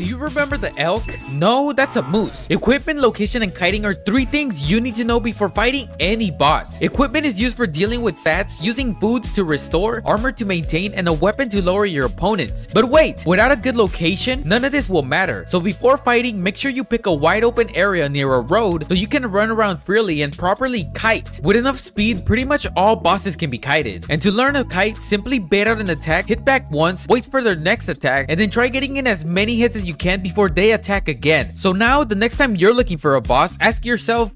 Do you remember the elk? No, that's a moose. Equipment, location, and kiting are three things you need to know before fighting any boss. Equipment is used for dealing with stats, using foods to restore, armor to maintain, and a weapon to lower your opponents. But wait, without a good location, none of this will matter. So before fighting, make sure you pick a wide open area near a road so you can run around freely and properly kite. With enough speed, pretty much all bosses can be kited. And to learn a kite, simply bait out an attack, hit back once, wait for their next attack, and then try getting in as many hits as you can before they attack again. So now, the next time you're looking for a boss, ask yourself,